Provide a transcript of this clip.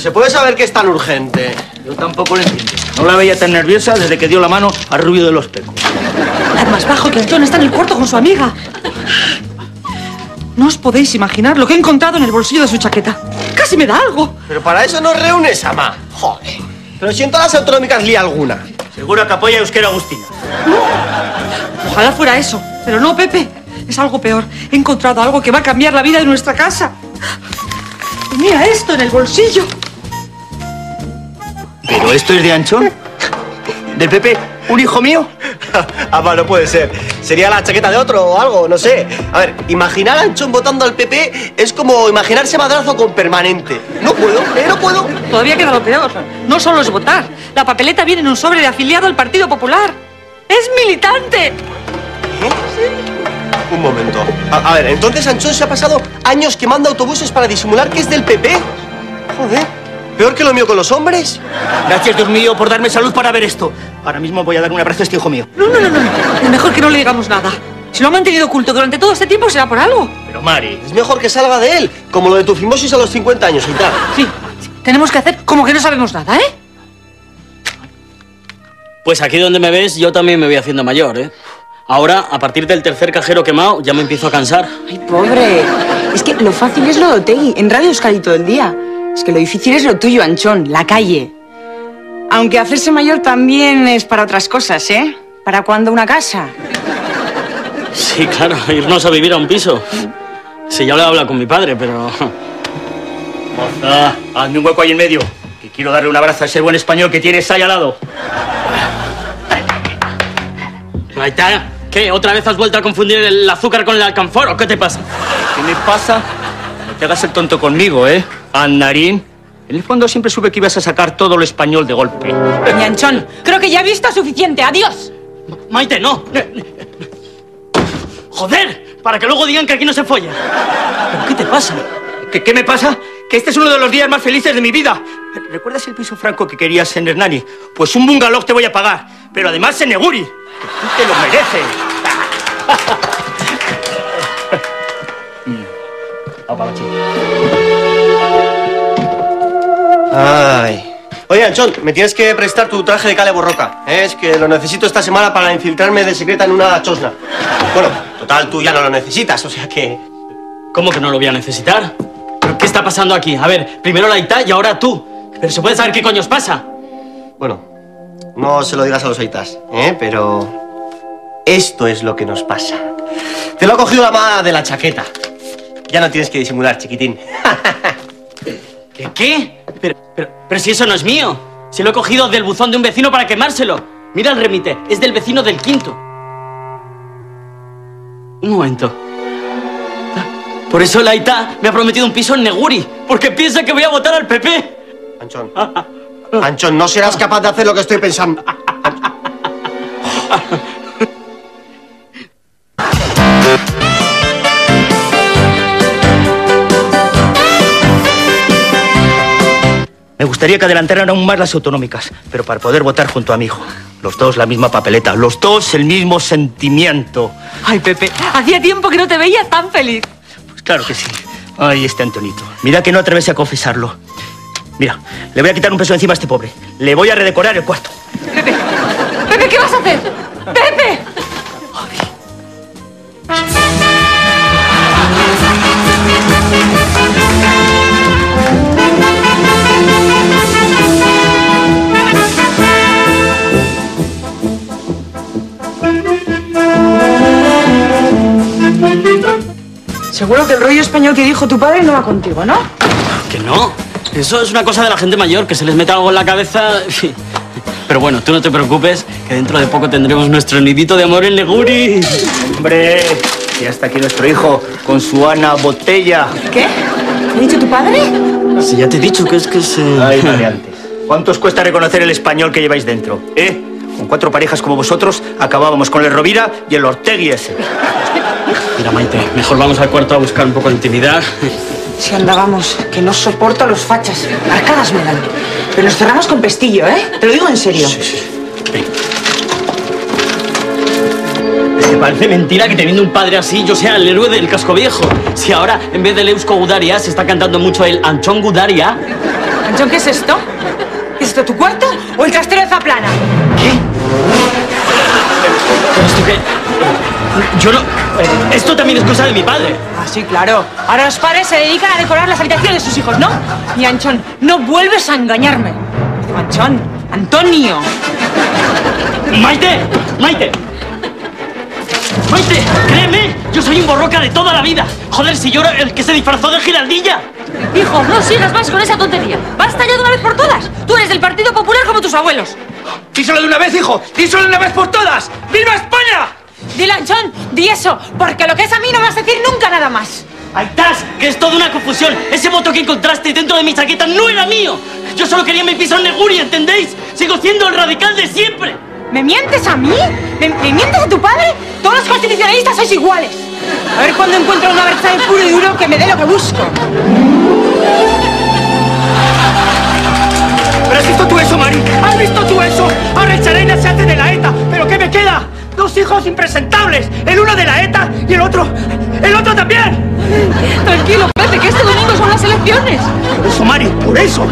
se puede saber que es tan urgente. Yo tampoco lo entiendo. No la veía tan nerviosa desde que dio la mano al rubio de los pecos. Más bajo que Antón está en el cuarto con su amiga. No os podéis imaginar lo que he encontrado en el bolsillo de su chaqueta. Casi me da algo. Pero para eso nos reúnes, ama. Joder. Pero si en todas las autonómicas lía alguna. Seguro que apoya a Euskera Agustina. Ojalá fuera eso. Pero no, Pepe. Es algo peor. He encontrado algo que va a cambiar la vida de nuestra casa. Mira esto en el bolsillo. ¿Pero esto es de Anchón? ¿Del Pepe? ¿Un hijo mío? Ama, no puede ser. Sería la chaqueta de otro o algo, no sé. A ver, imaginar a Anchón votando al PP es como imaginarse madrazo con permanente. No puedo, ¿eh? No puedo. Todavía queda lo peor. No solo es votar. La papeleta viene en un sobre de afiliado al Partido Popular. ¡Es militante! Un momento. A, a ver, entonces Anchón se ha pasado años quemando autobuses para disimular que es del PP. Joder. ¿Peor que lo mío con los hombres? Gracias, Dios mío, por darme salud para ver esto. Ahora mismo voy a dar un abrazo a este hijo mío. No, no, no, no. Es mejor que no le digamos nada. Si lo ha mantenido oculto durante todo este tiempo será por algo. Pero, Mari... Es mejor que salga de él, como lo de tu fimosis a los 50 años y tal. Sí, tenemos que hacer como que no sabemos nada, ¿eh? Pues aquí donde me ves, yo también me voy haciendo mayor, ¿eh? Ahora, a partir del tercer cajero quemado, ya me empiezo a cansar. Ay, pobre. Es que lo fácil es lo de Otegui, en Radio Euskadi todo el día. Es que lo difícil es lo tuyo, Anchón, la calle. Aunque hacerse mayor también es para otras cosas, ¿eh? ¿Para cuándo una casa? Sí, claro, irnos a vivir a un piso. Sí, ya lo he hablado con mi padre, pero... Moza, hazme un hueco ahí en medio. Que quiero darle un abrazo a ese buen español que tienes ahí al lado. Maita, ¿qué? ¿Otra vez has vuelto a confundir el azúcar con el alcanfor o qué te pasa? ¿Qué me pasa? No te hagas el tonto conmigo, ¿eh? Andarín. En el fondo siempre supe que ibas a sacar todo lo español de golpe. Mi Anchón, creo que ya he visto suficiente. ¡Adiós! Maite, no. Joder, para que luego digan que aquí no se folla. ¿Pero qué te pasa? ¿Qué, ¿Qué me pasa? Que este es uno de los días más felices de mi vida. ¿Recuerdas el piso franco que querías en Hernani? Pues un bungalow te voy a pagar. Pero además en Neguri. Que tú te lo mereces. Ay. Oye, Anchón, me tienes que prestar tu traje de cale borroca. ¿eh? Es que lo necesito esta semana para infiltrarme de secreta en una chosna. Bueno, total, tú ya no lo necesitas, o sea que... ¿Cómo que no lo voy a necesitar? ¿Pero qué está pasando aquí? A ver, primero la Ita y ahora tú. ¿Pero se puede saber qué coño os pasa? Bueno, no se lo digas a los aitas, ¿eh? Pero... Esto es lo que nos pasa. Te lo ha cogido la mala de la chaqueta. Ya no tienes que disimular, chiquitín. ¿Qué? ¿Qué? Pero, si eso no es mío. Si lo he cogido del buzón de un vecino para quemárselo. Mira el remite, es del vecino del quinto. Un momento. Por eso la Ita me ha prometido un piso en Neguri, porque piensa que voy a votar al PP. Anchón. Anchón, no serás capaz de hacer lo que estoy pensando. Me gustaría que adelantaran aún más las autonómicas, pero para poder votar junto a mi hijo. Los dos la misma papeleta, los dos el mismo sentimiento. Ay, Pepe, hacía tiempo que no te veía tan feliz. Pues claro que sí. Ay, este Antonito. Mira que no atrevese a confesarlo. Mira, le voy a quitar un peso encima a este pobre. Le voy a redecorar el cuarto. Pepe, Pepe, ¿qué vas a hacer? Pepe. Seguro que el rollo español que dijo tu padre no va contigo, ¿no? Que no. Eso es una cosa de la gente mayor, que se les mete algo en la cabeza. Pero bueno, tú no te preocupes, que dentro de poco tendremos nuestro nidito de amor en Leguri. Hombre, ya está aquí nuestro hijo con su Ana Botella. ¿Qué? ¿Ha dicho tu padre? Si ya te he dicho que es que se... Ay, variantes. ¿Cuánto os cuesta reconocer el español que lleváis dentro? ¿Eh? Con cuatro parejas como vosotros acabábamos con el Rovira y el Ortegui ese. Mira, Maite, mejor vamos al cuarto a buscar un poco de intimidad. Si andábamos, que no soporto a los fachas. Arcadas me dan. Pero nos cerramos con pestillo, ¿eh? Te lo digo en serio. ¿Te parece mentira que teniendo un padre así yo sea el héroe del casco viejo? Si ahora, en vez del Eusko Gudaria, se está cantando mucho el Anchón Gudaria. Anchón, ¿qué es esto? ¿Qué es esto, tu cuarto o el trastero de Zaplana? ¿Qué? ¿Pero esto qué? Yo no... Esto también es cosa de mi padre. Ah, sí, claro. Ahora los padres se dedican a decorar las habitaciones de sus hijos, ¿no? Y Anchón, no vuelves a engañarme. Anchón, Antonio. ¡Maite! ¡Maite! ¡Maite! ¡Créeme! Yo soy un borroca de toda la vida. Joder, si yo era el que se disfrazó de giraldilla. Hijo, no sigas más con esa tontería. Basta ya de una vez por todas. Tú eres del Partido Popular como tus abuelos. Díselo de una vez, hijo. Díselo de una vez por todas. ¡Viva España! Dile, Anchón, di eso, porque lo que es a mí no vas a decir nunca nada más. ¡Ahí estás! Que es toda una confusión. Ese voto que encontraste dentro de mi chaqueta no era mío. Yo solo quería mi piso en Neguri, ¿entendéis? Sigo siendo el radical de siempre. ¿Me mientes a mí? ¿Me, me mientes a tu padre? Todos los constitucionalistas sois iguales. A ver cuándo encuentro una verdad puro y duro que me dé lo que busco. Dos hijos impresentables. El uno de la ETA y el otro... ¡El otro también! Tranquilo, Pepe, que este domingo son las elecciones. Por eso, Mari, por eso.